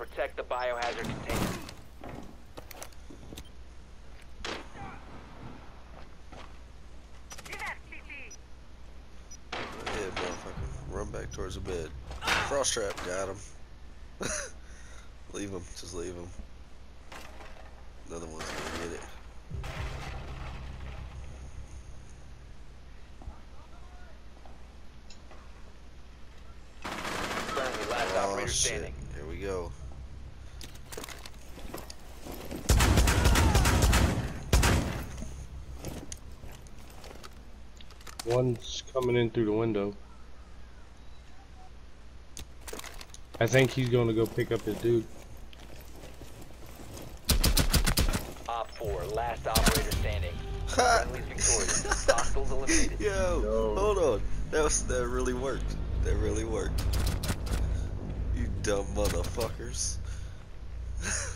protect the biohazard container. Yeah, motherfucker. Run back towards the bed. Frost trap, got him. leave him, just leave him. Another one's gonna get it. Friendly, last Oh operator shit, standing. here we go. One's coming in through the window. I think he's gonna go pick up his dude. Op 4, last operator standing. Ha! Victorious. Hostiles eliminated. Yo, Yo. hold on. That was that really worked. That really worked. You dumb motherfuckers.